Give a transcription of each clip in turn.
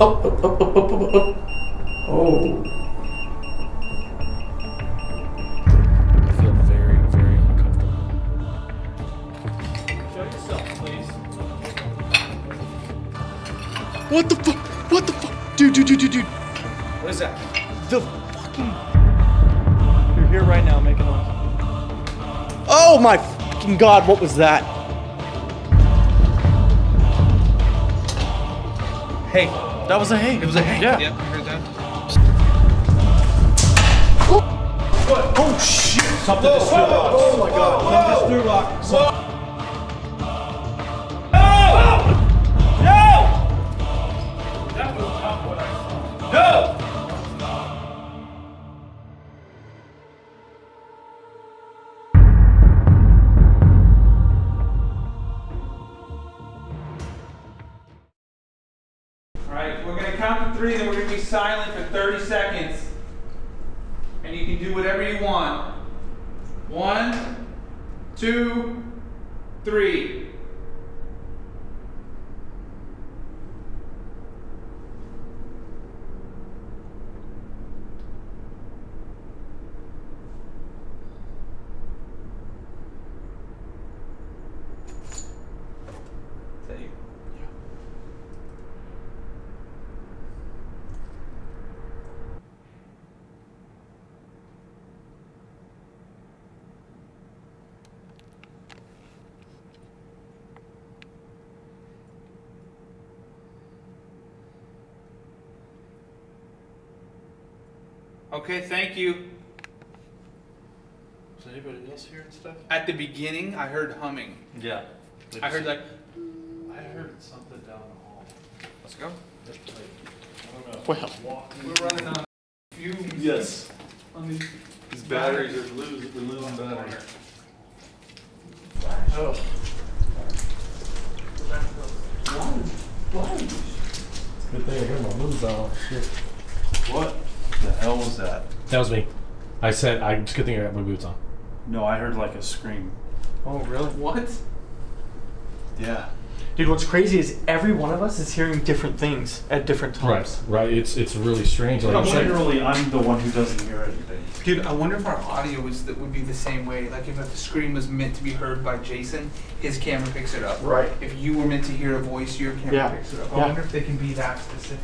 Oh, oh, oh, oh, oh, oh, oh. Oh. I feel very, very uncomfortable. Show yourself, please. What the fuck? What the fuck? Dude, dude, dude, dude, dude. What is that? The fucking. You're here right now making noise. Oh my fucking god, what was that? Hey. That was a hey. It was a hey. Yeah. Yep, I heard that. Oh shit. Something just threw rocks. Oh my god. Something just threw rocks. Silent for 30 seconds. And you can do whatever you want. One, two, three. Is that you? Okay, thank you. Is anybody else hearing stuff? At the beginning, I heard humming. Yeah. I heard like, I heard something down the hall. let's go. Just like, I don't know. Well, We're running on fumes. Yes. On these. These batteries are losing, we're losing batteries. Oh. Good thing I got my moves on. Shit. What the hell was that? That was me. I said, I just good thing I got my boots on. No, I heard like a scream. Oh, really? What? Yeah. dude, what's crazy is every one of us is hearing different things at different times. Right. right. It's it's really strange. Like, Generally, I'm the one who doesn't hear anything. Dude, I wonder if our audio was that would be the same way. Like if the scream was meant to be heard by Jason, his camera picks it up. Right. If you were meant to hear a voice, your camera Yeah. picks it up. I Yeah. wonder if they can be that specific.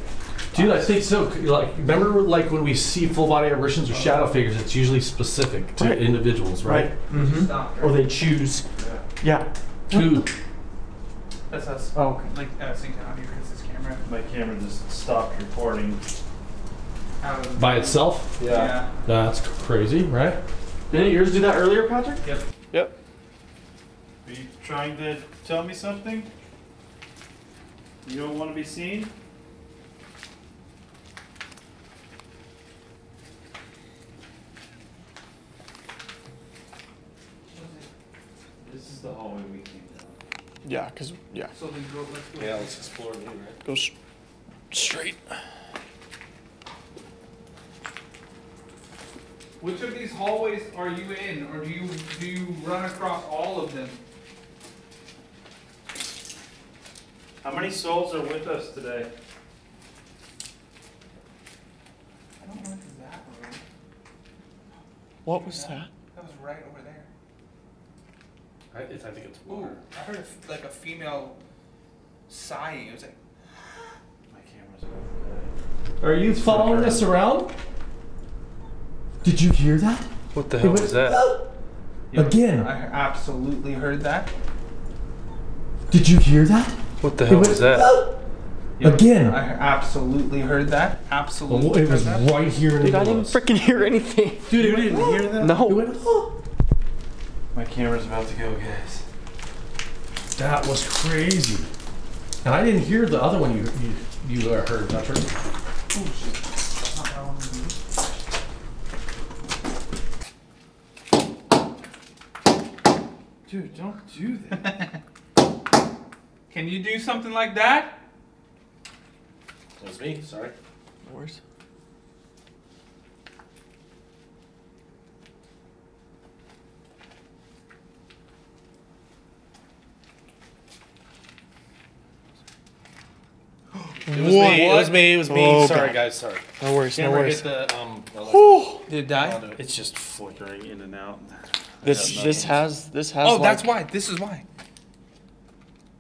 Dude, I think so. Like, remember, like when we see full body apparitions or shadow figures, it's usually specific to Right. individuals, right? Mm-hmm. Or they choose. Yeah. Two. That's us. Oh, okay. Like uh, synced out here because this camera My camera just stopped recording. out of By itself? Yeah. That's crazy, right? Didn't yours do that earlier, Patrick? Yep. Yep. Are you trying to tell me something? You don't want to be seen? The hallway we came down. Yeah, because, yeah. So then go. Let's go. Yeah, let's explore it, right? Goes straight. Which of these hallways are you in, or do you do you run across all of them? How many souls are with us today? I don't know if it's that room. What was that? That was right over there. I, it's, I think it's Ooh. I heard a f like a female sighing. It was like. My camera's about to Are you following us around? Did you hear that? What the hell was that? Again. I absolutely heard that. Did you hear that? What the hell was that? Again. I absolutely heard that. Oh, absolutely. it was that. right here in Dude, the I middle didn't freaking hear anything. Dude, You it didn't hear that? No. It went, My camera's about to go, guys. that was crazy. And I didn't hear the other one you you, you uh, heard, Patrick. Oh shit. That. Dude, don't do that. Can you do something like that? That was me, sorry. No worries. It was me. It was me. It was me. Oh, sorry, God. guys. Sorry. No worries, no worries. the um. Did it die? It's just flickering in and out. This this has this has. Oh, that's why. This is why.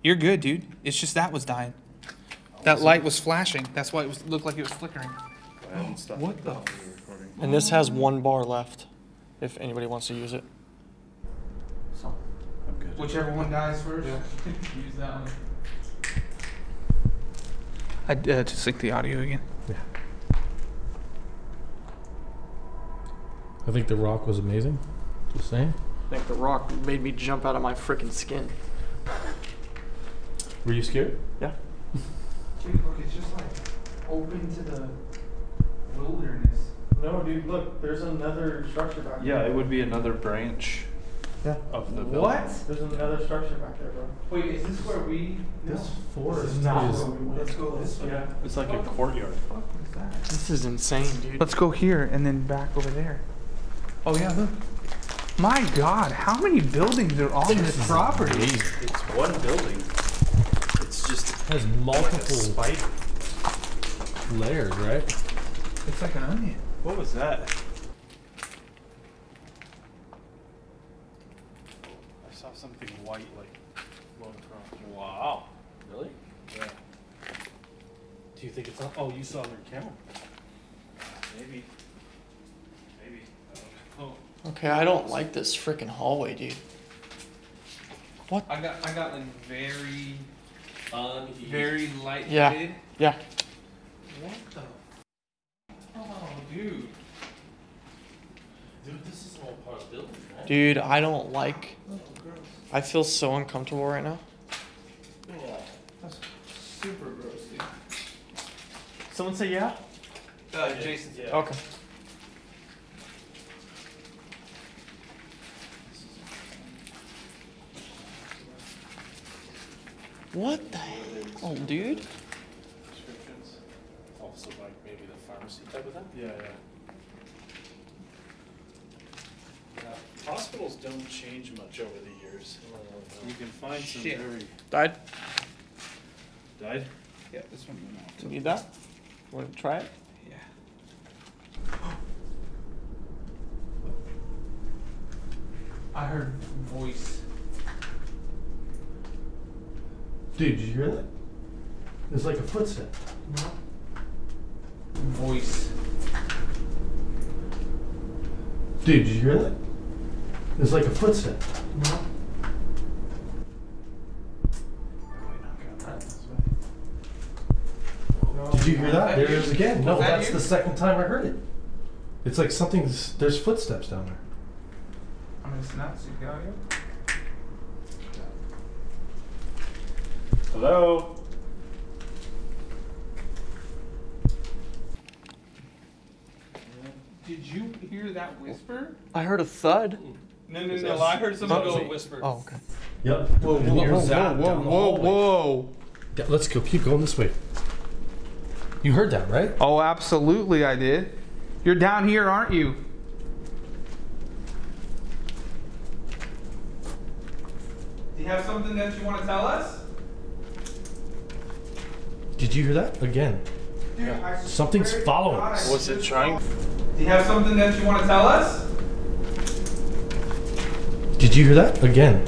You're good, dude. It's just that was dying. That light was flashing. That's why it was looked like it was flickering. I What the. And this has one bar left, if anybody wants to use it. I'm good. Whichever one dies first, use that one. I uh, to sync the audio again. Yeah. I think The Rock was amazing. Just saying. I think the rock made me jump out of my freaking skin. Were you scared? Yeah. Dude, look, it's just like open to the wilderness. No, dude, look, there's another structure back Yeah, it would be another branch Yeah. of the building. What? There's another structure back there, bro. Wait, is this where we? This forest not is. where we went. Let's go this way. Yeah. It's like a courtyard. What is that? This is insane, dude. Let's go here and then back over there. Oh yeah, look. My God, how many buildings are on this property? It's one building. It's just has like multiple spike. layers, right? It's like an onion. What was that? I saw something white like going across. Wow. Really? Yeah. Do you think it's? Oh, you saw their on camera. Maybe. Maybe. I don't know. Okay, I don't like this freaking hallway, dude. What? I got, I got like very, On very light Yeah. Yeah. What the? Oh, dude. Dude, this is all part of building, right? Dude, I don't like. Oh, I feel so uncomfortable right now. That's super gross, dude. Someone say yeah? Uh, Jason. Yeah. Okay. What the hell, dude? Descriptions. Also, like maybe the pharmacy type of thing. Yeah, yeah. Yeah. Hospitals don't change much over the years. You can find some Shit. very Died? died. Yeah, this one went out. Do you need that? Want to try it? Yeah. I heard voice. Dude, did you hear that? It's like a footstep. Voice. Dude, did you hear that? It's like a footstep. Did you hear that? There it is again. No, Was that that's you? the second time I heard it. It's like something's. There's footsteps down there. I'm gonna snap so you got it. Hello. Did you hear that whisper? I heard a thud. No, no, no. I heard someone go whisper. Oh, okay. Yep. Whoa, whoa, whoa, whoa, whoa, whoa. Let's go. Keep going this way. You heard that, right? Oh, absolutely, I did. You're down here, aren't you? Do you have something that you want to tell us? Did you hear that again? Dude, I Something's following us. Was it trying- Do you have something that you want to tell us? Did you hear that again?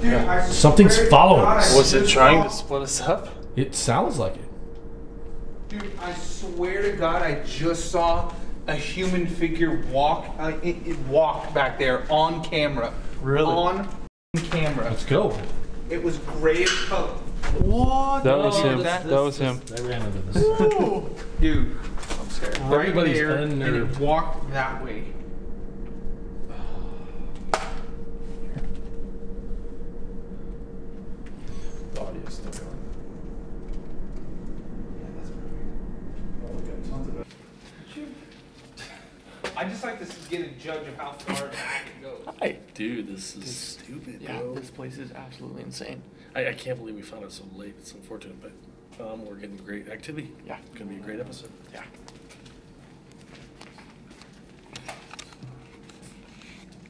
Dude, I Something's following us. Was it trying to split us up? It sounds like it. Dude, I swear to God, I just saw a human figure walk. Uh, it, it walked back there on camera. Really? On camera. Let's go. It was gray grayish color. What? That was him. That, That was him. I ran into this. dude. I'm scared. Right Everybody's there, and unnerved. it walked that way. The audio's still going. Yeah, that's perfect. Oh, we got tons of it. I just like to get a judge of how far back it goes. Hi. Dude, this is stupid, Yeah, bro. this place is absolutely insane. I, I can't believe we found it so late. It's unfortunate, but um, we're getting great activity. Yeah. It's gonna be a great episode. Yeah.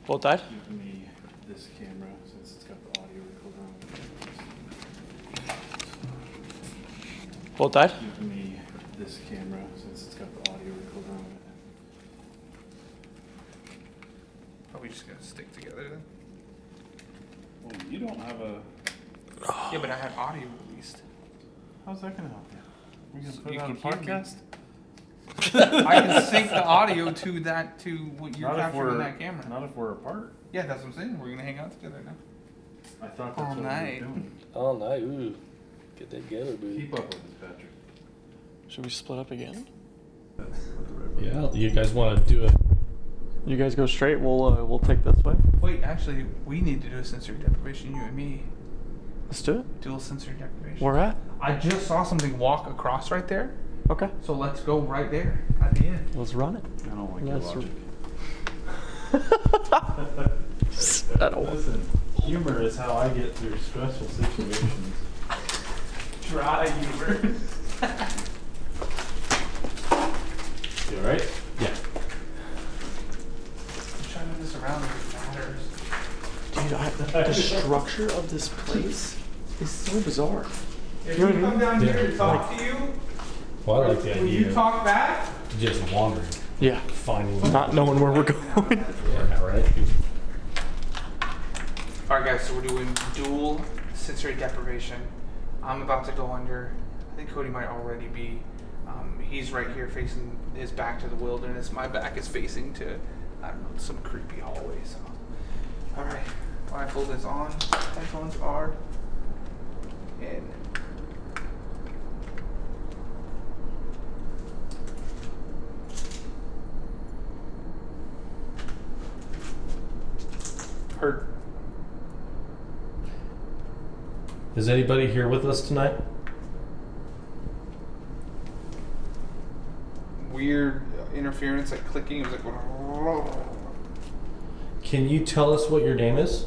Both died? Give me this camera since it's got the audio recorder on. What died? Give me this camera since it's got the audio recorder on it. Are we just gonna stick together then? Well, you don't have a. Yeah, but I have audio at least. How's that gonna help you? We gonna So put you it on a can hear me. podcast? I can sync the audio to that to what you're Not if capturing we're in that camera. not if we're apart. Yeah, that's what I'm saying. We're gonna hang out together now. I thought All that's what night. we were doing. All night, ooh. Get that together, baby. Keep up with this, Patrick. Should we split up again? Yeah, you guys want to do it? You guys go straight. We'll uh, we'll take this way. Wait, actually, we need to do a sensory deprivation. You and me, Let's do it. dual sensory deprivation. Where at? I just saw something walk across right there, Okay. so let's go right there at the end. Let's run it. I don't like Yes, your sir. logic. I don't want- Listen, humor is how I get through stressful situations. Dry humor. You alright? Yeah. I'm trying to move this around if it matters. Dude, I, the structure of this place is so bizarre. If You you know come down Yeah. here to talk to you, Well, I like the will idea you talk back? just wandering, Yeah. finding. Not knowing where we're going. Yeah, right. Alright guys, so we're doing dual sensory deprivation. I'm about to go under. I think Cody might already be. Um, he's right here facing his back to the wilderness. My back is facing to, I don't know, some creepy hallway. So, alright, blindfold is on. Headphones are in. Heard. Is anybody here with us tonight? weird interference, like clicking. It was like. Can you tell us what your name is?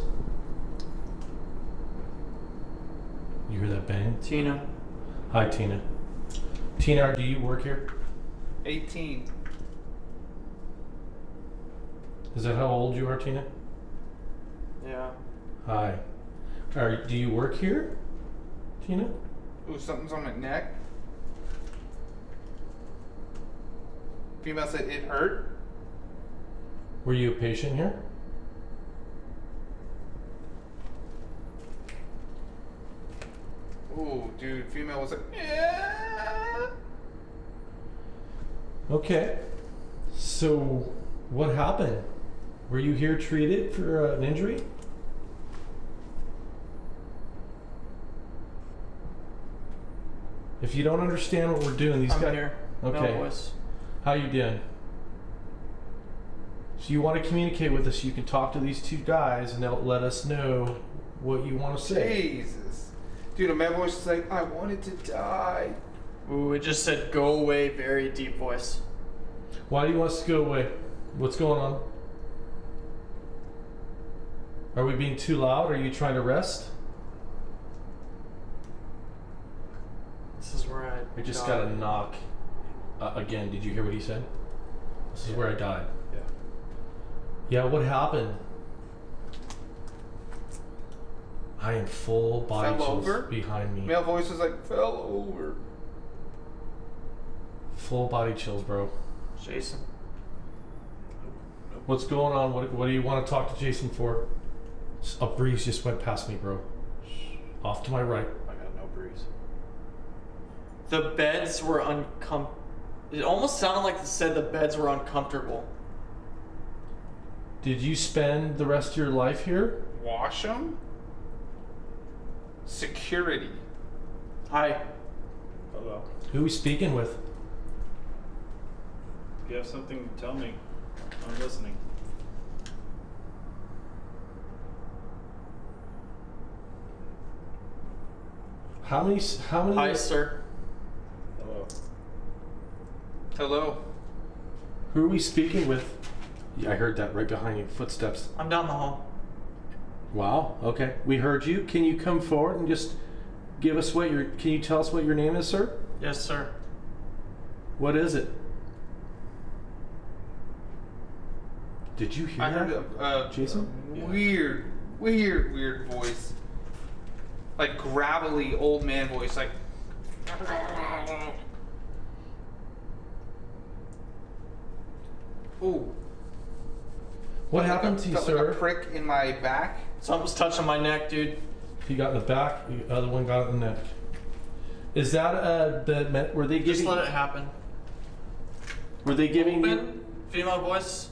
You hear that bang? Tina. Hi, Tina. Tina, do you work here? 18. Is that how old you are, Tina? Yeah. Hi. Are, do you work here, Tina? Ooh, something's on my neck. Female said it hurt. Were you a patient here? Ooh, dude. Female was like, yeah. Okay. So, what happened? Were you here treated for uh, an injury? If you don't understand what we're doing, these I'm guys. here. Okay. No voice. How you doing? So you want to communicate with us? You can talk to these two guys, and they'll let us know what you want to say. Jesus. Dude, a man voice is like, I wanted to die. Ooh, it just said go away, very deep voice. Why do you want us to go away? What's going on? Are we being too loud? Are you trying to rest? This is where I. I just died. got a knock. Uh, again, did you hear what he said? This is where I died. Yeah. Yeah, what happened? I am full body Fell chills over? behind me. Male voice is like, fell over. Full body chills, bro. Jason. What's going on? What, what do you want to talk to Jason for? A breeze just went past me, bro. Off to my right. I got no breeze. The beds were uncom. It almost sounded like it said the beds were uncomfortable. Did you spend the rest of your life here? Wash them? Security. Hi. Hello. Who are we speaking with? If you have something, to tell me. I'm listening. How many? How many? Hi, sir. Hello. Hello. Who are we speaking with? Yeah, I heard that right behind you. Footsteps. I'm down the hall. Wow. Okay, we heard you. Can you come forward and just give us what your? Can you tell us what your name is, sir? Yes, sir. What is it? Did you hear I that? heard a, a Jason? a weird, weird, weird voice. Like gravelly old man voice, like Ooh. What happened to you, felt like a prick in my back. Something's touching my neck, dude. He got in the back. The other one got in the neck. Is that uh the me- were they Just giving let it happen. were they giving you female voice.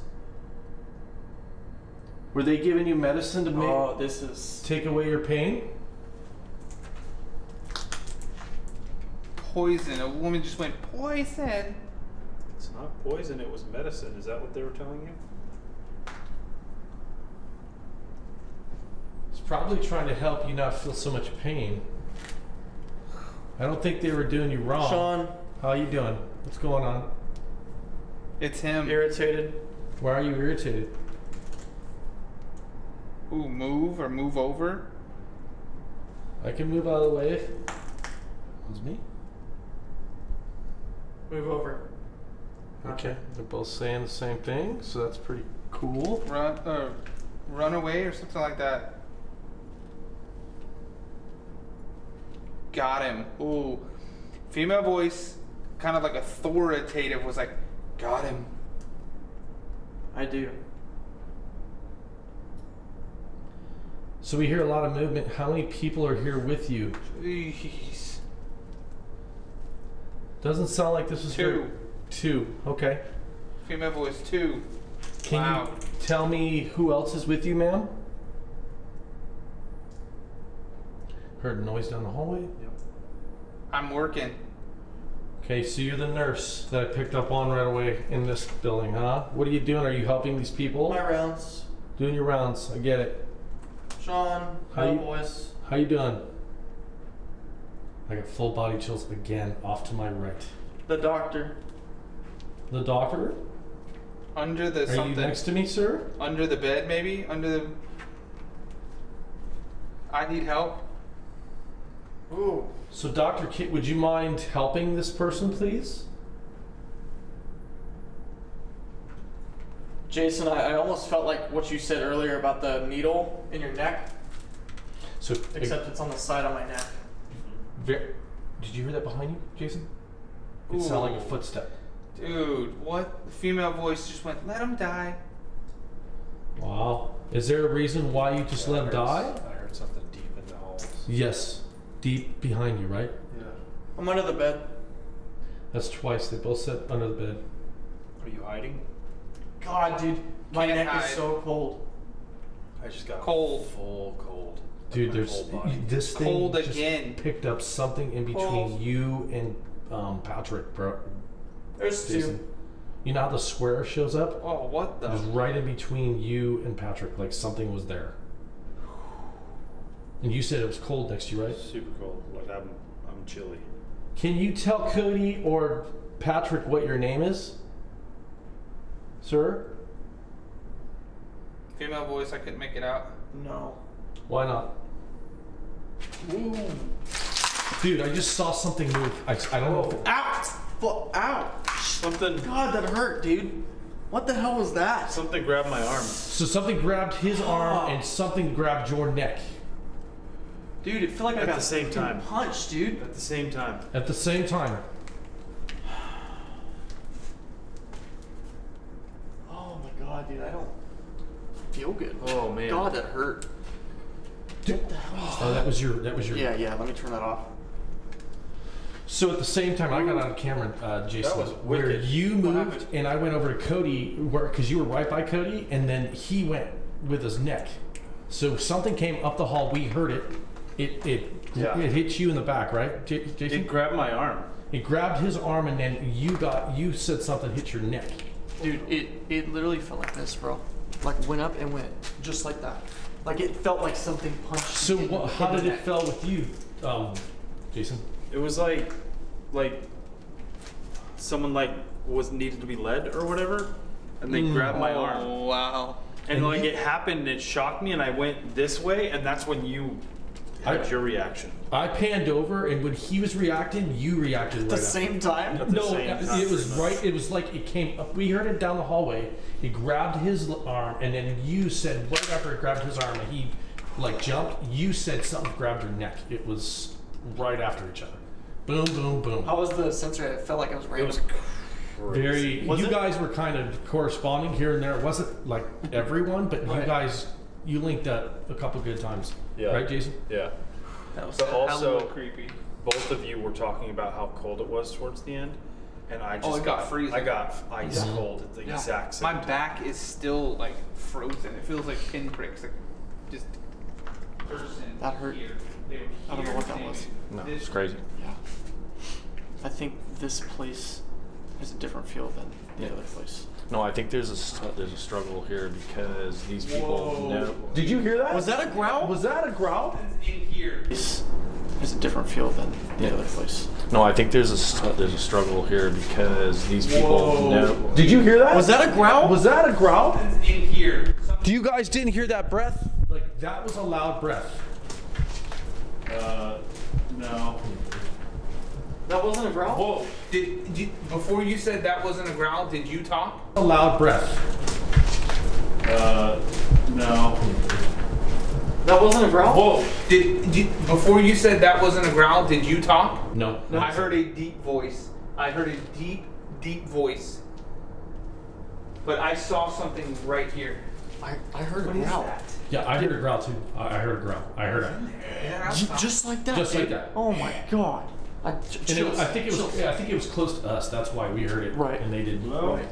were they giving you medicine to make Oh, this is. take away your pain? Poison. A woman just went poison. It's not poison, it was medicine. Is that what they were telling you? Probably trying to help you not feel so much pain. I don't think they were doing you wrong. Sean, How are you doing? What's going on? It's him. irritated. Why are you irritated? Ooh, move or move over. I can move out of the way. if- It's me. Move over. Okay. They're both saying the same thing, so that's pretty cool. Run, uh, run away or something like that. Got him. Ooh, female voice, kind of like authoritative, was like, got him. I do. So we hear a lot of movement. How many people are here with you? Jeez. Doesn't sound like this was very- Two. Two. Okay. Female voice two. Can Wow. you tell me who else is with you, ma'am? Heard a noise down the hallway. I'm working. Okay, so you're the nurse that I picked up on right away in this building, huh? What are you doing? Are you helping these people? My rounds. Doing your rounds. I get it. Sean, How you- voice. How you doing? I got full body chills again, off to my right. The doctor. The doctor? Under the Are you next to me, sir? Under the bed, maybe? Under the. I need help. Ooh. So, Dr. Kit, would you mind helping this person, please? Jason, I, I almost felt like what you said earlier about the needle in your neck, So, except it's on the side of my neck. Mm-hmm. Ver- Did you hear that behind you, Jason? It sounded like a footstep. Dude, what? The female voice just went, let him die. Wow. Is there a reason why you just let him die? I heard something deep in the halls. Yes. Deep behind you, right? Yeah. I'm under the bed. That's twice. They both sit under the bed. Are you hiding? God, dude, my Can't neck hide. is so cold. I just got Cold. full cold. Dude, My there's whole this thing Cold just again. picked up something in between Cold. you and um, Patrick, bro. There's Jason. two. You know how the square shows up? Oh, what the? It was right in between you and Patrick, like something was there. And you said it was cold next to you, right? Super cold. Like I'm, I'm chilly. Can you tell Cody or Patrick what your name is? Sir? Female voice, I couldn't make it out. No. Why not? Ooh. Dude, I just saw something move. I, I don't know. If, Ow! Fu- Ow! Something, God, that hurt, dude. What the hell was that? something grabbed my arm. so something grabbed his arm ah. and something grabbed your neck Dude, it felt like I At got the same time. punched, dude. At the same time. at the same time. Oh my god, dude, I don't feel good. Oh man. God, that hurt. Dude, the hell? oh, that was your. That was your. Yeah, yeah, let me turn that off. So at the same time, I got on camera, uh, Jason, was where you moved and I went over to Cody, because you were right by Cody, and then he went with his neck. So something came up the hall. We heard it. It it Yeah. it hit you in the back, right, J- Jason? It grabbed my arm. It grabbed his arm, and then you got you said something hit your neck. Dude, it, it literally felt like this, bro. Like went up and went just like that. Like it felt like something punched. So me in- what, how in the did it feel with you, um, Jason? It was like, like, someone like was needed to be led or whatever, and they Mm. grabbed my arm. Oh, wow. And, And like you- it happened, it shocked me, and I went this way, and that's when you had I- your reaction. I panned over, and when he was reacting, you reacted At the right same time? At the No, same it time, was right. It was like it came up. We heard it down the hallway. He grabbed his arm, and then you said right after it grabbed his arm, and he like jumped. You said something grabbed your neck. It was right after each other. boom, boom, boom. How was the sensor? It felt like it was It random. was Very. Was you it? guys were kind of corresponding here and there. It wasn't like everyone, but you guys, you linked up a couple good times. Yeah. Right, Jason? Yeah. that was But also, creepy. both of you were talking about how cold it was towards the end, and I just Oh, it got freezing. I got ice Yeah. cold at the Yeah. exact same My time. back is still like frozen. It feels like pinpricks, like just person. That hurt. Here. They I don't know what that was. No, it's crazy. Yeah. I think this place has a different feel than the other place. No, I think there's a st- there's a struggle here because these people know. Did you hear that? Was that a growl? Was that a growl? In here. It's, has a different feel than the other place. No, I think there's a st- there's a struggle here because these people know. Did you hear that? Was that a growl? Was that a growl? In here. Do you guys didn't hear that breath? Like that was a loud breath. Uh, no. That wasn't a growl. Whoa. Did, did you, before you said that wasn't a growl? Did you talk? A loud breath. Uh, no. That wasn't a growl. Whoa. Did, did you, before you said that wasn't a growl? Did you talk? No. I heard a deep voice. I heard a deep, deep voice. But I saw something right here. I, I heard What a is growl. that? Yeah, I heard a growl too. I, I heard a growl. I heard it. Yeah, just like that. Just like that. Oh my god. I, j- And it, I think it was. Yeah, I think it was close to us. That's why we heard it. Right. And they didn't. Well, Right.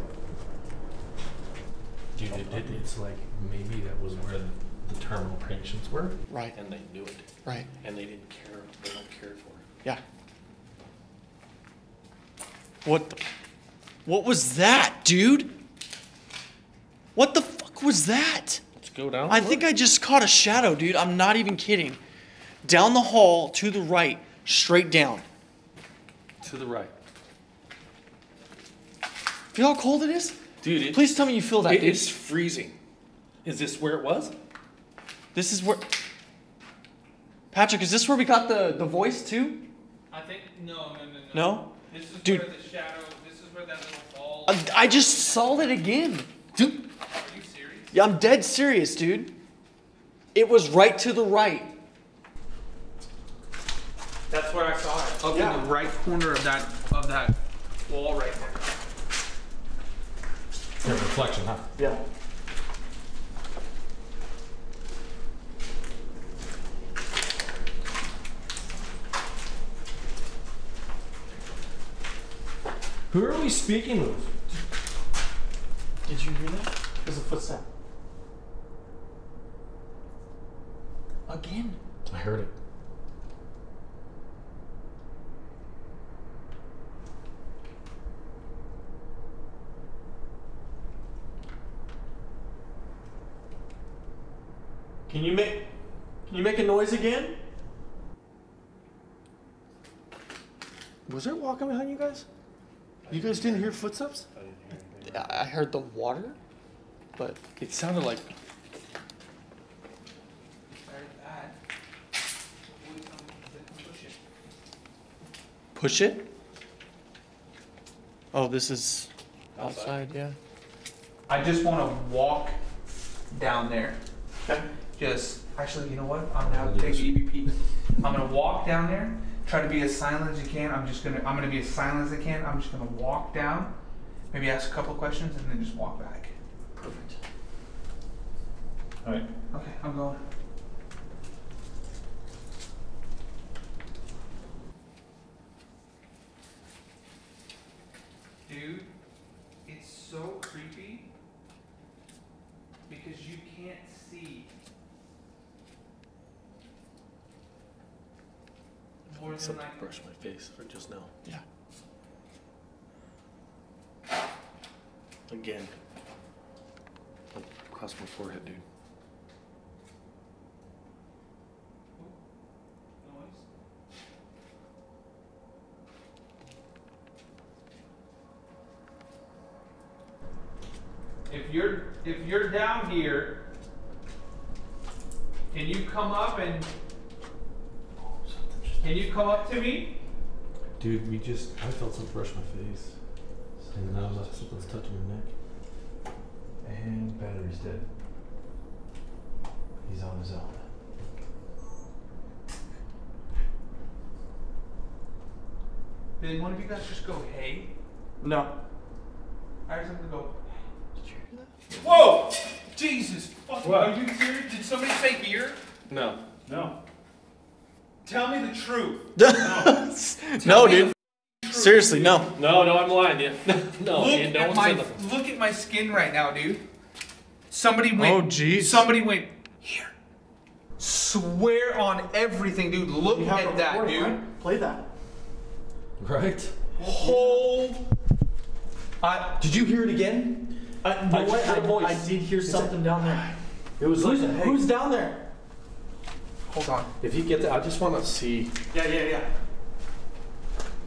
Dude, it, it, it's like maybe that was where the, the terminal patients were, Right. And they knew it. Right. And they didn't care. They don't care for it. Yeah. What? The, what was that, dude? What the fuck was that? Let's go down. I think I just caught a shadow, dude. I'm not even kidding. Down the hall to the right, straight down. To the right. Feel how cold it is? Dude, it, Please tell me you feel that, it dude. is freezing. Is this where it was? This is where. Patrick, is this where we got the, the voice too? I think no, no, no, no. No? This is Dude. where the shadow. This is where that little ball. I, I just saw it again. Dude. Are you serious? Yeah, I'm dead serious, dude. It was right to the right. That's where I saw it. Up Yeah. in the right corner of that of that wall right there. Yeah, reflection, huh? Yeah. Who are we speaking with? Did you hear that? There's a footstep. Again. I heard it. Can you make Can you make a noise again? Was there walking behind you guys? You guys didn't hear footsteps? I I heard the water, but It sounded like There's that. Wait, push it. Oh, this is outside, yeah. I just want to walk down there. Okay. Just actually, you know what? I'm gonna have to take EVP. I'm gonna walk down there. Try to be as silent as you can. I'm just gonna. I'm gonna be as silent as I can. I'm just gonna walk down. Maybe ask a couple questions and then just walk back. Perfect. All right. Okay, I'm going. Dude, it's so creepy because you can't see more than something like brushed my face for just now. Yeah. Again. Across my forehead, dude. If you're if you're down here, can you come up and can you come up to me? Dude, we just. I felt something brush my face. And now something's touching my neck. And battery's dead. He's on his own. Did one of you guys just go, hey? No. I heard something go, Whoa! Jesus fucking, What? are you here? Did somebody say here? No. No. Tell me the truth. no, me dude. Seriously, no. No, no, I'm lying. Yeah. no, look Ian, no at one my said nothing. look at my skin right now, dude. Somebody went. Oh, jeez. Somebody went here. Swear on everything, dude. Look at that, dude. Play that. Right? Whole. I, Did you hear it again? I, I just heard. I did hear something down there. It was Who's- like, who's down there? Hold on. If you get that, I just want to see. Yeah, yeah, yeah.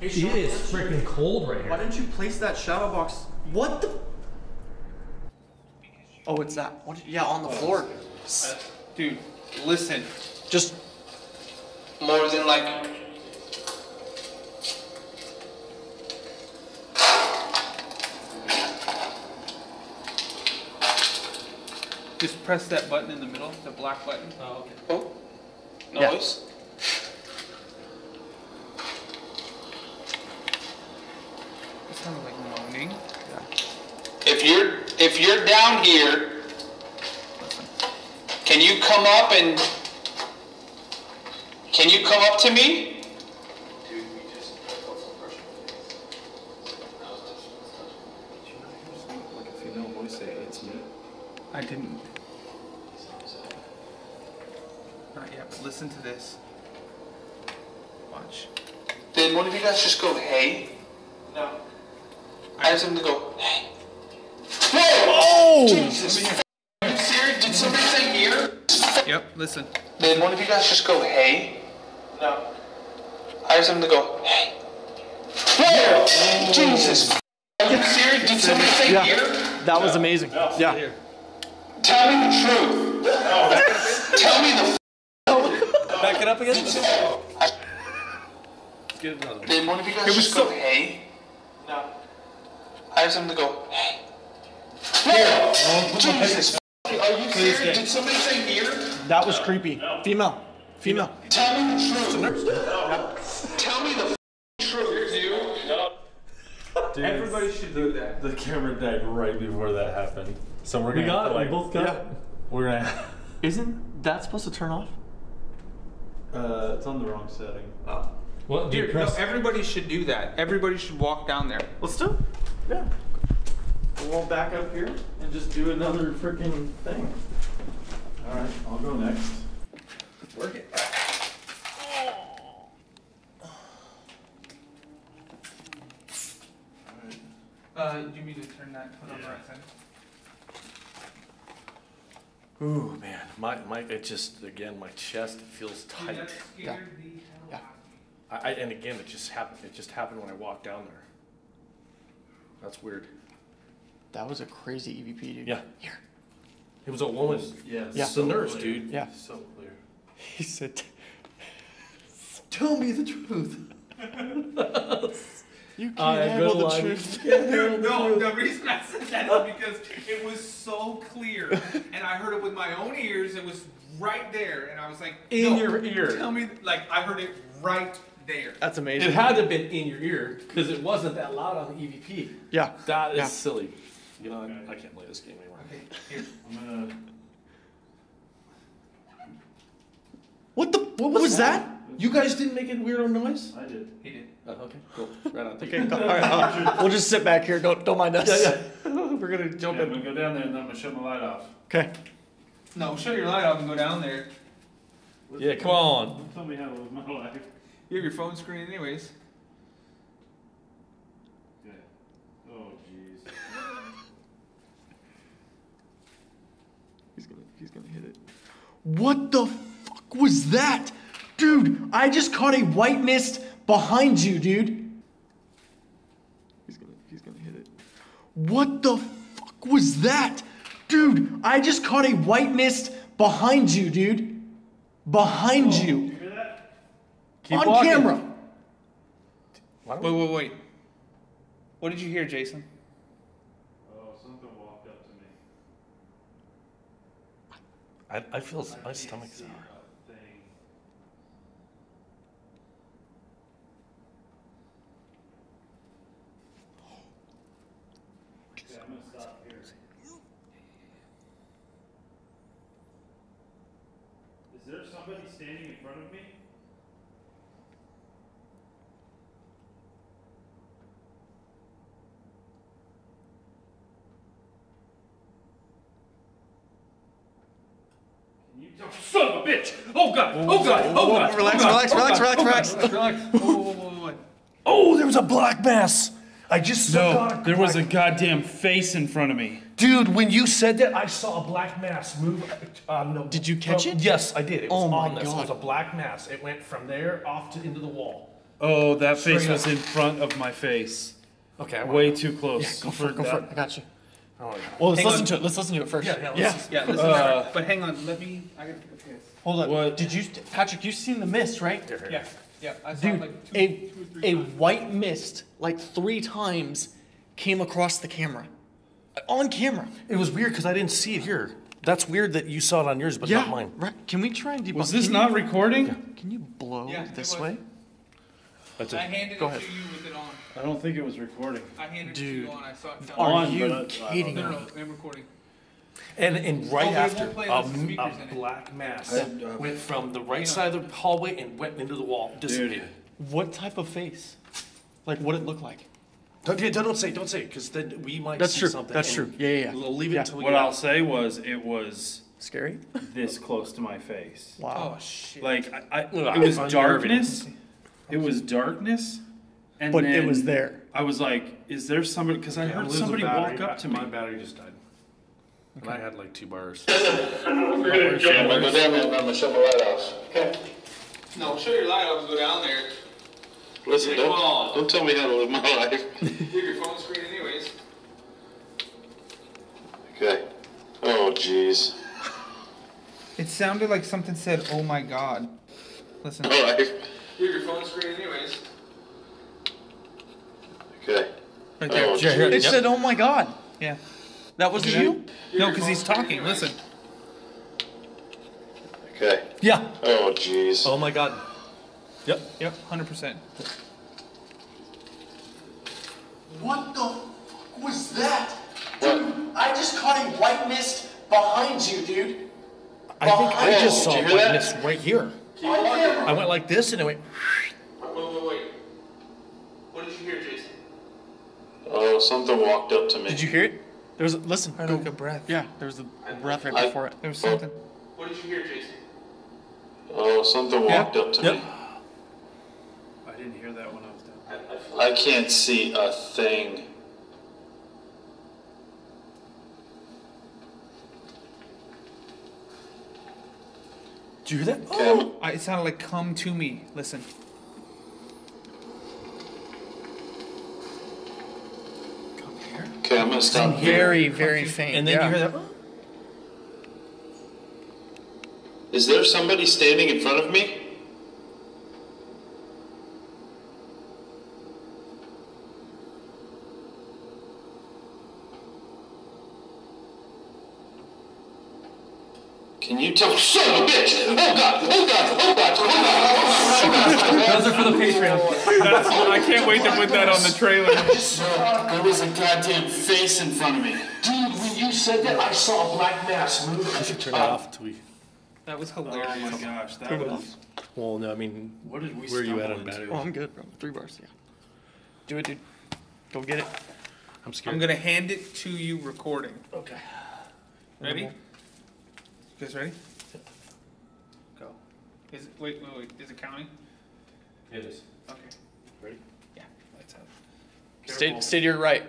Hey, Sean, is why don't you- freaking cold right here. Why here. didn't you place that shadow box? What the? Oh, it's that. What? Yeah, on the floor. Uh, dude, listen. Just More than like. Just press that button in the middle, the black button. Oh, okay. Oh, Yeah. noise. It sounded like moaning. If you're if you're down here, can you come up and can you come up to me? Like a female voice say, it's me. I didn't. Not yet, but listen to this. Watch. Did one of you guys just go hey? No. I asked him to go hey. Whoa! Oh! Jesus! f- You serious? Did somebody say here? Yep, listen. Did one of you guys just go hey? No. I asked him to go hey. Whoa! Jesus! Are you serious? Did somebody say Yeah. here? that was amazing. Yeah. Tell me the truth. Tell me the. f- Back it up again. Let's get another one. Did one of you guys It was just so- go hey? No. I asked him to go hey. Whoa! Jesus! Are you serious? Did somebody say here? That was creepy. Female. Female. Tell me the truth. Tell me the f- truth, dude. Dude, Everybody should do that. the camera died right before that happened. So we're gonna We got it. to, We both got Yeah. it. We're gonna. Isn't that supposed to turn off? Uh, it's on the wrong setting. Oh. What? Do you Dude, no, everybody should do that. Everybody should walk down there. Let's do it. Yeah. We'll all back up here and just do another freaking thing. All right, I'll go next. Work it. Alright. Uh, you need to turn that, put on the right side. Ooh, man, my my it just again my chest feels tight. Dude, that scared the hell Yeah. Out of me. I, I and again it just happened. It just happened when I walked down there. That's weird. That was a crazy EVP, dude. Yeah. Here. It was a woman. Yeah, Yeah. It's the nurse, dude. Yeah. So clear. He said, "Tell me the truth." you can't I handle gonna the lie. truth. Dude, no, the reason I said that is because it was so clear, and I heard it with my own ears. It was right there, and I was like, In no, your ear. Tell me, like I heard it right there. That's amazing. It had to have been in your ear because it wasn't that loud on the EVP. Yeah. That is Yeah. silly. You know, I, I can't play this game anymore. Okay, here. I'm gonna. What the? What was that? You guys didn't make a weirdo noise? I did. He did. Oh, okay, cool. Right on. Okay. All right. uh, we'll just sit back here. Don't don't mind us. Yeah, yeah. We're gonna jump Yeah, jump I'm in. gonna go down there and then I'm gonna shut my light off. Okay. No, shut your light off and go down there. Yeah, come on. Don't tell me how to live my life. You have your phone screen, anyways. Yeah. Oh jeez. He's gonna he's gonna hit it. What the fuck was that, dude? I just caught a white mist behind you, dude. He's gonna he's gonna hit it. What the fuck was that, dude? I just caught a white mist behind you, dude. Behind oh. you You hear that? Keep on walking. camera. Why Wait, wait, wait. What did you hear, Jason? Oh, something walked up to me. I, I feel my stomach's sour. a thing. Is there somebody standing in front of me? Can you tell? Son of a bitch! Oh god! Oh god! Oh god! Relax, oh relax, oh relax, relax, oh relax. Relax. Whoa. Oh, there was a black mass. I just saw No, there was a goddamn face in front of me. dude. When you said that, I I saw a black mass move. Uh, no, Did you catch from- it? Yes, I did. It was Oh my on this. It was a black mass. It went from there off to into the wall. Oh, that face Straight was in front of my face. Okay, I Way too close. go for it, go for it. I got you. Oh, yeah. Well, let's Hang listen on. to it. Let's listen to it first. Yeah, yeah, let's yeah. Yeah, listen. Uh, but hang on. Let me. I gotta take a piss. Hold on. What? Did you, Patrick? You seen the mist, right? Yeah. Yeah. I saw Dude, like two, a two or three a times. white mist like three times came across the camera, on camera. It was weird because I didn't see it here. That's weird that you saw it on yours, but not mine. Right. Can we try and debunk? Was this can not You, recording? can you blow Yeah, it this was. way? That's I handed Go it ahead. to you with it on. I don't think it was recording. I handed it Dude. to you on. I saw it. Are On, you but I- I don't kidding No, me? no, no. I'm recording. And and right Oh, after, won't play a, with the speakers in a it. black mass I- uh, went from the right side of the hallway and went into the wall, disappeared. What type of face? Like what it looked like? Don't, yeah, don't say, don't say, it because then we might That's see true. something. That's and true. Yeah, yeah, yeah. We'll leave it Yeah. until we What get I'll out. say was it was Scary. this close to my face. Wow. Oh shit. Like I, I it was unnerving. darkness. It was darkness. And but it then was there. I was like, "Is there somebody?" Because I Okay, I'm heard losing somebody battery. walk up to me. My battery just died. And I had like two bars. I'm gonna go down there and I'm gonna shut my light off. Okay. no, shut your light off and go down there. Listen, don't, don't tell me how to live my life. Leave your phone screen anyways. Okay. Oh, jeez. It sounded like something said, "Oh my god." Listen. My life. Leave your phone screen anyways. Okay. Right there. Oh, It jeez. said, "Oh my God." Yeah. That was you? No, because he's talking. Listen. Okay. Yeah. Oh, jeez. Oh my god. Yep. Yep. Hundred percent. What the fuck was that? Dude, I just caught a white mist behind you, dude. I think I Whoa, just saw did you hear that? whiteness right here. On camera. I went like this and it went. Wait, wait, wait. What did you hear, Jason? Oh, something walked up to me. Did you hear it? There was a, listen. I go- like a breath. Yeah, there was a breath right I- before it. There was something. What did you hear, Jason? Oh, something walked up to Yep. me. I didn't hear that when I was down. I can't see a thing. Do you hear that? Okay, I'm- oh, I, it sounded like "Come to me." Listen. Okay, I'm gonna stop here. Very, very faint. And then yeah. you hear that. Oh. Is there somebody standing in front of me? Can you tell? Son of a bitch! Oh god! Oh god! Oh god! Oh god! Oh god! Those are for the Patreon. That's, I can't wait to put that on the trailer. Uh, there was a goddamn face in front of me. Dude, when you said that, I saw a black mass move. I should turn it uh, off until we. That was hilarious. Oh my gosh, that was. Well, no, I mean, What did we? where are you at on into? battery? Oh, I'm good, bro. Three bars, yeah. Do it, dude. Go get it. I'm scared. I'm gonna hand it to you recording. Okay. Ready? You guys ready? Go. Is it, wait, wait, wait. Is it counting? It is. Okay. Ready? Yeah. lights out. have. Stay, stay to your right.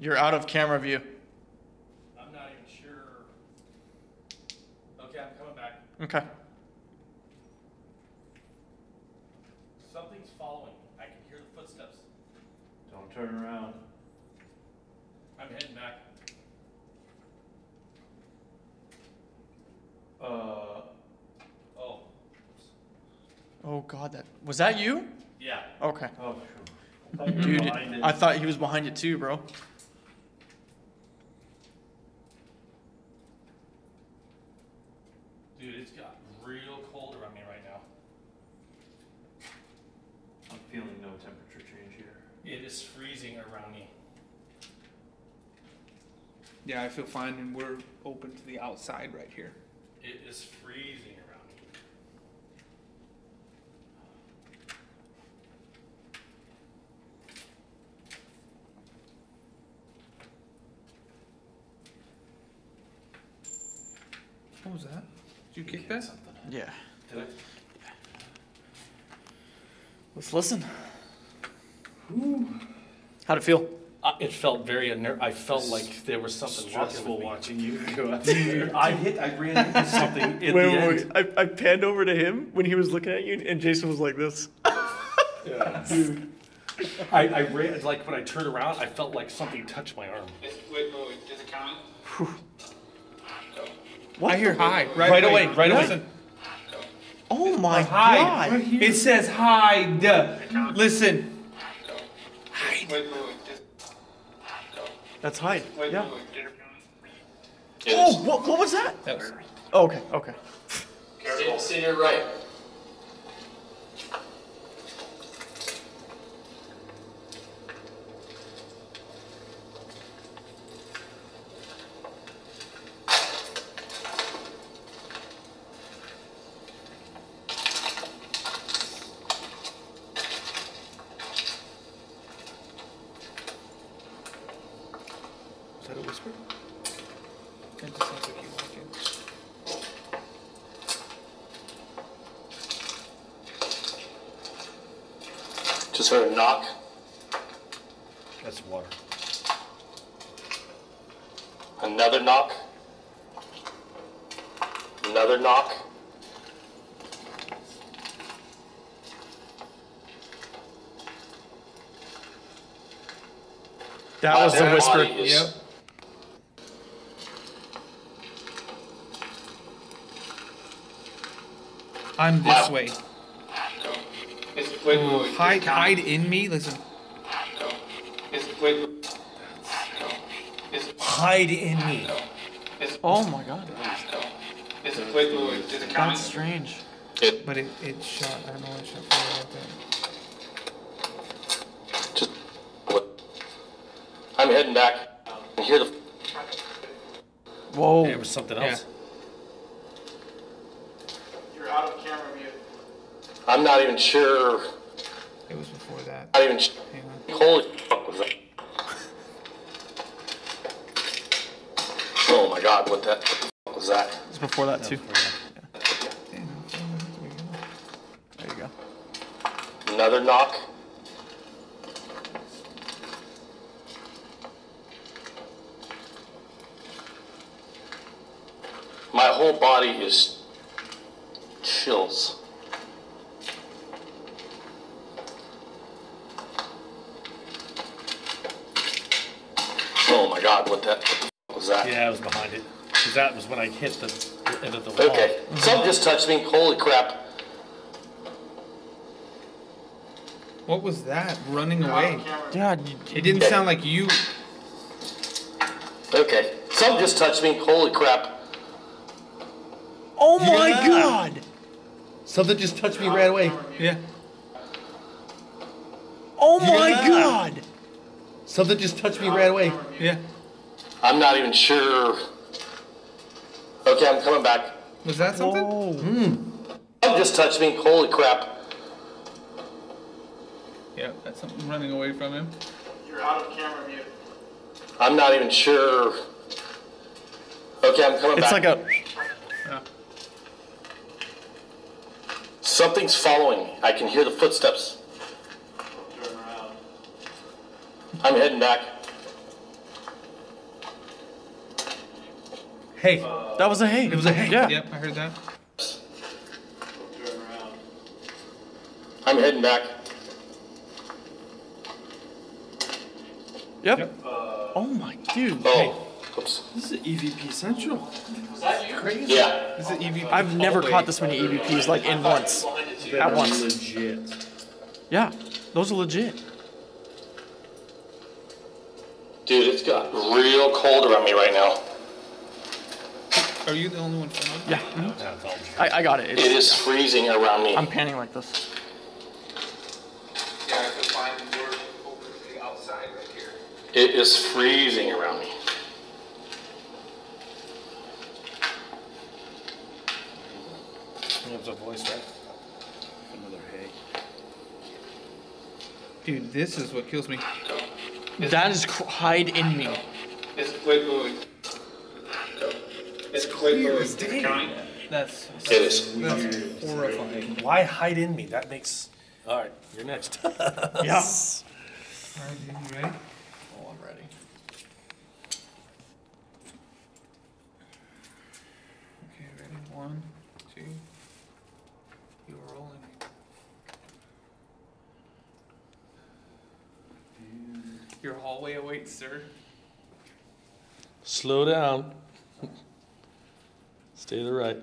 You're out of camera view. I'm not even sure. Okay, I'm coming back. Okay. Something's following me. I can hear the footsteps. Don't turn around. I'm heading back. Uh, Oh, Oh god, that was that you? yeah. Okay. oh, sure. I thought Dude. I thought he was behind it too, bro. Dude, it's got real cold around me right now. I'm feeling no temperature change here. It is freezing around me. Yeah, I feel fine, and we're open to the outside right here. It is freezing around here. What was that? Did you kick that? Yeah. Did I? Let's listen. How'd it feel? It felt very unner- I felt like there was something Stressful watching you go out there. I hit. I ran into something at Wait, the wait, end. wait. I, I panned over to him when he was looking at you, and Jason was like this. Yeah. I, I ran like when I turned around, I felt like something touched my arm. Wait, wait, wait, does it count? What? I hear hide right, Right away, right away. Listen, Oh my hide. god. It says hide. Listen. Wait, wait, wait, does, That's hide. wait, Yeah. wait, wait, did it Oh, what, what was that? That was, Oh, okay, okay. Stay, stay your right. Was that a whisper? it just sounds like you walking. Just heard a knock. That's water. Another knock. Another knock. That was the My whisper. body is- Yep. I'm this way. Is, wait, wait, wait. Hide, hide in me. Listen. Is, wait, wait. Is, Hide in me. is, Oh my god. is, wait, wait, wait, is it counting? That's strange. But it, it shot. I don't know what it shot for right there. Just, what? I'm heading back. I hear the, Whoa. There was something else. you're out of camera view. I'm not even sure, It was before that. not even, sh- Hang on. holy fuck was that? Oh my god, what that, what the fuck was that? It's before that too. Damn, there we. There you go. Another knock. My whole body is chills. Oh my god, what that what the fuck was that? Yeah, I was behind it. Because that was when I hit the, the end of the wall. Okay, something just touched me. Holy crap. What was that? Running away. Yeah. It didn't sound like you. Okay, something just touched me. Holy crap. Oh my Yeah. god. Something just touched me right away. Yeah. Oh my Yeah. god. Something just touched me right away. Yeah. I'm not even sure. Okay, I'm coming back. Was that something? Whoa. Hmm. Something just touched me. Holy crap. Yeah, that's something running away from him. You're out of camera view. I'm not even sure. Okay, I'm coming It's back. It's like a. Yeah. Something's following me. I can hear the footsteps. Turn around. I'm heading back. Hey. That was a hey. it was a hey. Yeah. Yep, I heard that. Turn around. I'm heading back. Yep. oh my dude. Oh, oops. This is an EVP Central. Yeah. This is an EVP. I've never caught this many EVPs like in once. At once. Legit. Yeah. Those are legit. Dude, it's got real cold around me right now. Are you the only one filming? Yeah. mhm. I, I got it. It It's, is freezing around me. I'm panning like this. Yeah, I could find the word over to the outside right here. It is freezing around me. There's a voice, right? Another hey. Dude, this is what kills me. That is cr- hide in me. It's wait, wait, wait. It's clear as day. That's It is. that's horrifying. Why hide in me? That makes. All right, you're next. Yeah. Alright, you ready? Oh, I'm ready. Okay, ready? One, two. You are rolling. Your hallway awaits, sir. Slow down. Stay to the right.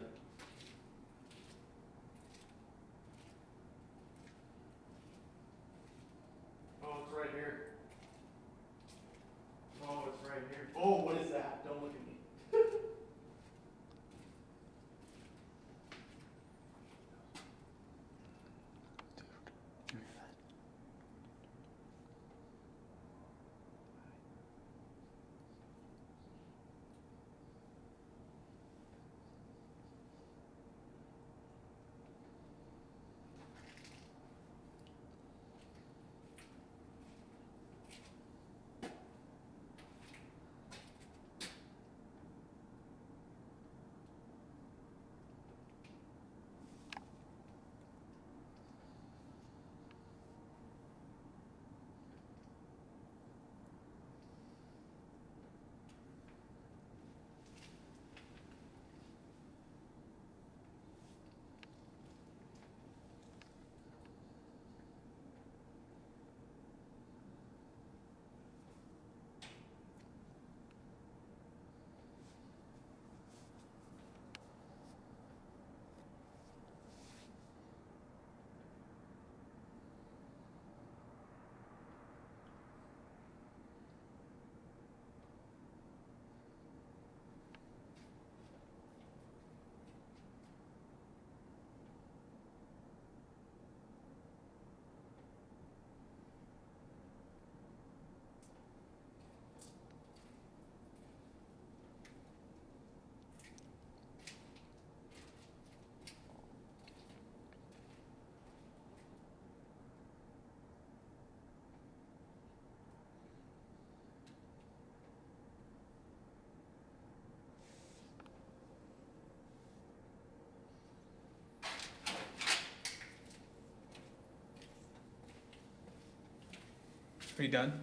Are you done?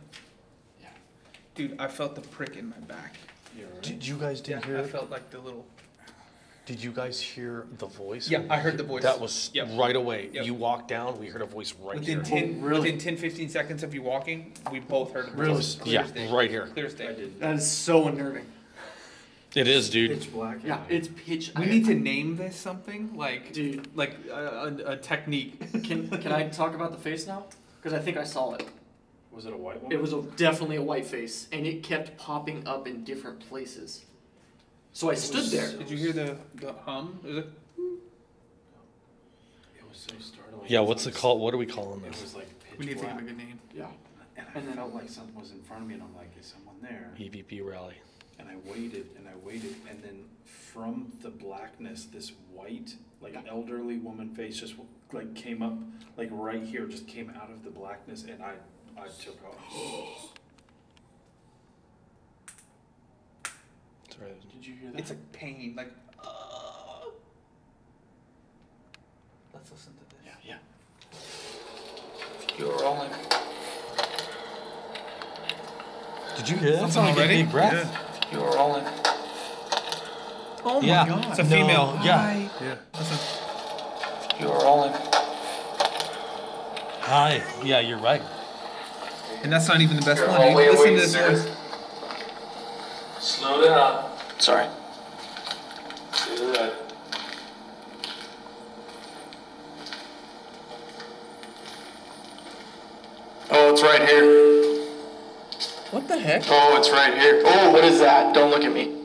Yeah. Dude, I felt the prick in my back. Did you guys Yeah, didn't hear? I felt like the little. Did you guys hear the voice? Yeah, I heard the voice. That was Yep. right away. Yep. You walked down, we heard a voice right Within here. 10, really? within 10, 15 seconds of you walking, we both heard it. Really? Clear Yeah, day. right here. Clear as day. That is so unnerving. It is, dude. Pitch black. Yeah, it's pitch. We I- need to name this something like, Dude, like a, a, a technique. can can I talk about the face now? Because I think I saw it. Was it a white one? It was a, definitely a white face, and it kept popping up in different places. So I stood there. Did you hear the, the hum? It was like, It was so startling. Yeah, what's the like- call? What are we calling this? It this? was like pitch we need to think of a good name. Yeah. And I And then- felt like something was in front of me, and I'm like, is someone there? EVP rally. And I waited and I waited, and then from the blackness, this white, like elderly woman face just like came up, like right here, just came out of the blackness, and I, I took off. Sorry. Did you hear that? It's like pain, like, uh, Let's listen to this. Yeah. Yeah. You're rolling. Did you hear that? Something Sounded like a already? big breath. You're rolling. Oh my Yeah. god. It's a female. Yeah. Yeah. Listen. You're rolling. Hi. Yeah, you're right. And that's not even the best You're one. dude. always Listen to this sir. voice. Slow down. Sorry. Do that. Oh, it's right here. What the heck? Oh, it's right here. Oh, what is that? Don't look at me.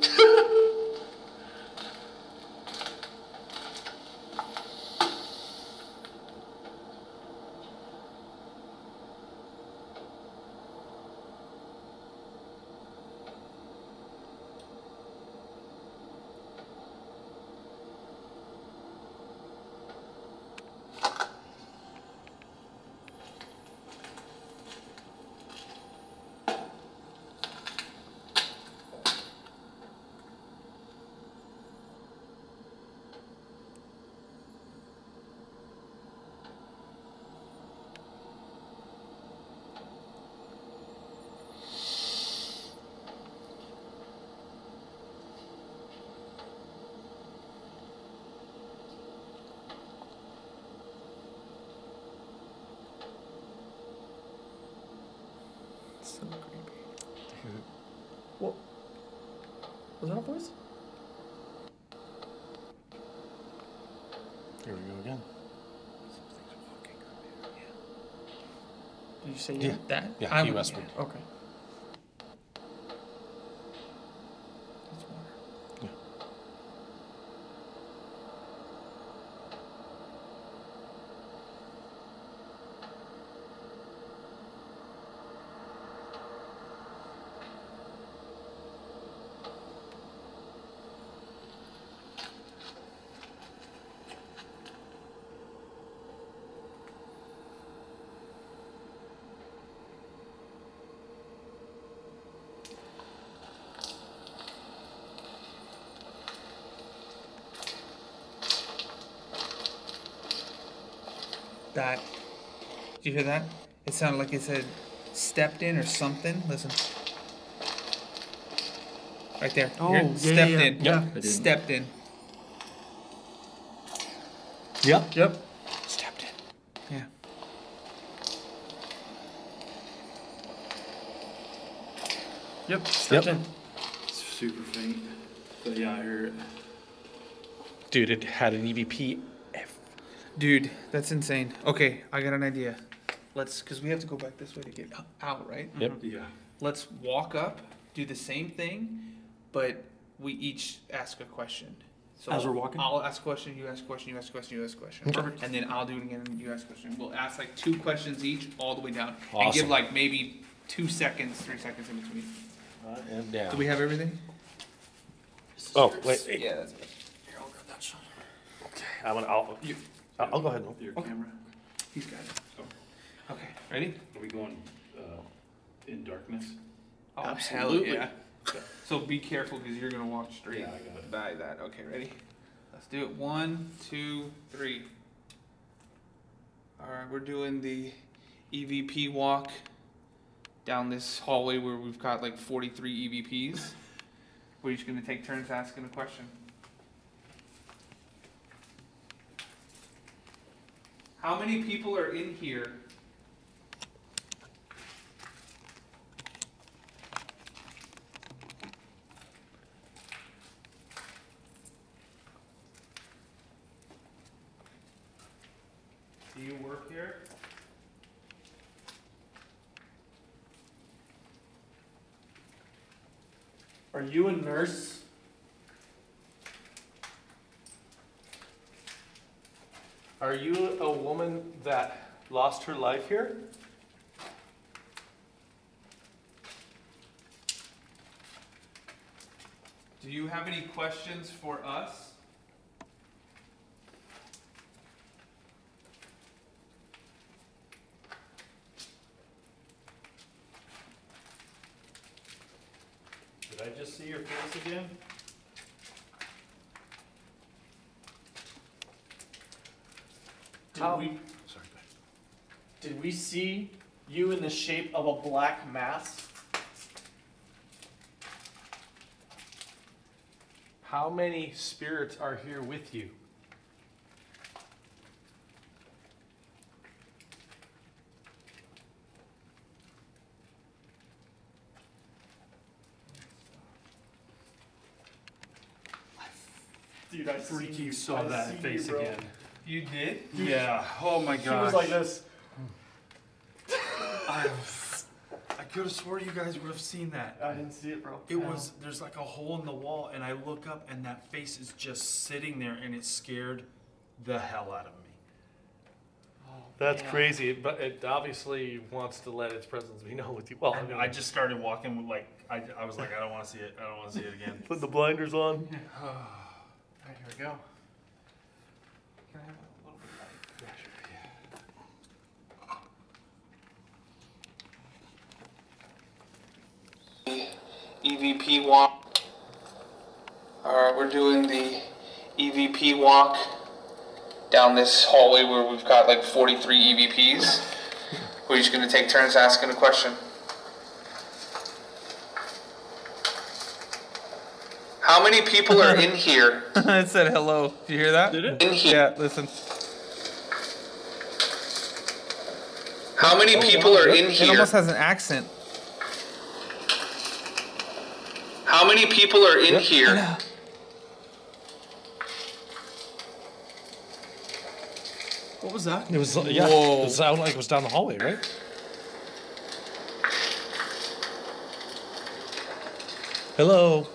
So creepy. What? Was that a voice? Here we go again. Did you say Yeah. that? Yeah, I he would- whispered. yeah, Okay. That's water. Yeah. That. Did you hear that? It sounded like it said stepped in or something. Listen. Right there. Oh, yeah, stepped yeah, in. yeah. I. Stepped in. Yep. Yep. Stepped in. Yeah. Yep. Stepped in. It's super faint, but yeah, I hear it. Dude, it had an E EVP. Dude, that's insane. Okay, I got an idea. Let's, because we have to go back this way to get out, right? Yep. Mm-hmm. Yeah. Let's walk up, do the same thing, but we each ask a question. So As we're walking? I'll ask a question, you ask a question, you ask a question, you ask a question. Perfect. And then I'll do it again, and you ask a question. We'll ask like two questions each, all the way down. And Awesome. give like maybe two seconds, three seconds in between. Uh, and down. Do we have everything? oh, wait. wait. Yeah, that's it. Okay. I'm gonna, I'll, you, I'll, I'll go ahead. Your Okay. camera. He's got it. Oh. Okay, ready? Are we going uh, in darkness? Oh, Absolutely. Hell yeah. So be careful because you're gonna walk straight Yeah, I got it. by that. Okay, ready? Let's do it. One, two, three. All right, we're doing the EVP walk down this hallway where we've got like 43 EVPs. We're each gonna take turns asking a question. How many people are in here Do you work here? Are you a nurse? Are you a woman that lost her life here? Do you have any questions for us? Did I just see your face again? Did we? Did we see you in the shape of a black mass? How many spirits are here with you? Dude, I Freaking saw that face again. You did? Yeah. Oh my god. She was like this. I, I could have swore you guys would have seen that. I didn't see it, bro. It was there's like a hole in the wall, and I look up, and that face is just sitting there, and it scared the hell out of me. Oh, That's crazy, but it obviously wants to let its presence be known with you. Well, I, mean, I just started walking with like I, I was like I don't want to see it. I don't want to see it again. put the blinders on. Alright, here we go. EVP walk. Alright, we're doing the EVP walk down this hallway where we've got like 43 EVPs. We're just gonna take turns asking a question. How many people are in here? it said hello. Did you hear that? Did In here. Yeah, listen. How many oh, people are in It here? almost has an accent. How many people are in here? What was that? It was uh, yeah. Whoa. It sounded like it was down the hallway, right? Hello.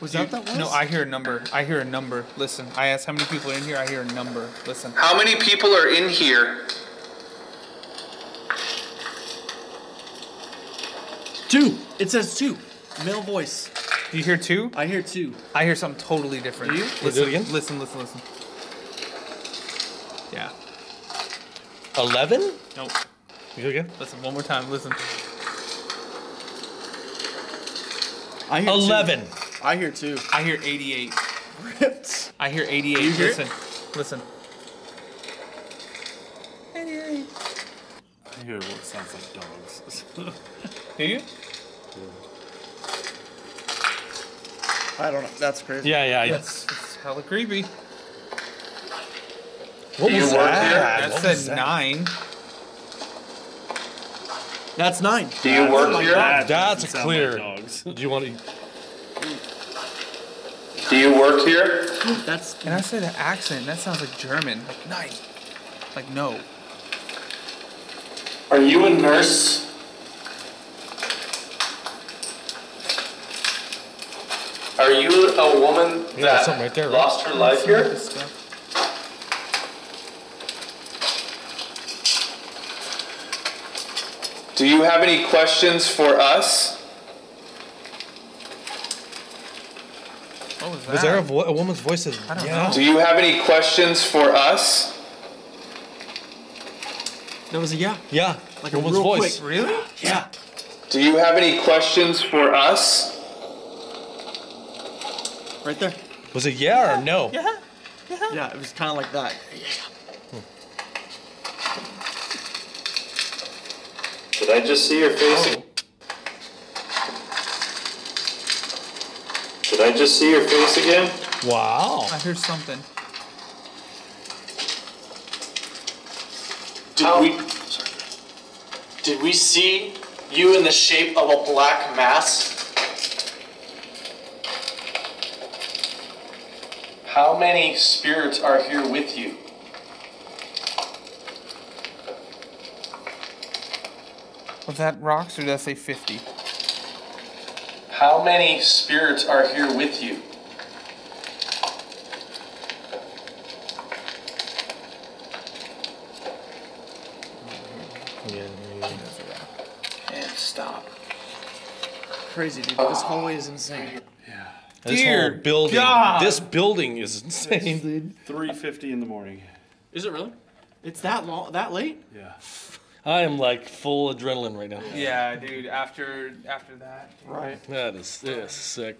Was that that was? No, I hear a number. I hear a number. Listen, I asked how many people are in here. I hear a number. Listen. How many people are in here? Two. It says two. Male voice. Do you hear two? I hear two. I hear something totally different. Do you? Listen, Do it again? listen, listen, listen. Yeah. Eleven. Nope. You go again. Listen, one more time. Listen. I hear Eleven. Two. I hear two. I hear 88. Ripped. I hear 88. you hear it? listen. Listen. I hear what sounds like dogs. Do you? I don't know. That's crazy. Yeah, yeah. yeah. That's, that's hella creepy. What Do you was work that? here? That What said that? nine. That's nine. Do you work here? That's a clear. Do you want to? Do you work here? That's And I said an accent. That sounds like German. Like nine. Like no. Are you a nurse? Are you a woman Yeah, that something right there, right? lost her life here? Do you have any questions for us? What was that? Was there a, vo- a woman's voice? That, I don't yeah. Do you have any questions for us? that was a yeah. Yeah. Like a a woman's real voice. quick. Really? Yeah. Do you have any questions for us? Right there. Was it yeah or no? Yeah. Yeah, Yeah, it was kind of like that. Did I just see your face? Oh. Did I just see your face again? Wow. I heard something. Did we? Did we see you in the shape of a black mass? How many spirits are here with you? Was that rocks or did I say 50? How many spirits are here with you? And stop. Crazy, dude. This hallway is insane. This Dear whole building. God. This building is insane, dude. Three fifty in the morning. Is it really? It's that long, that late? Yeah. I am like full adrenaline right now. Yeah, dude. After after that. Right. That is this is sick.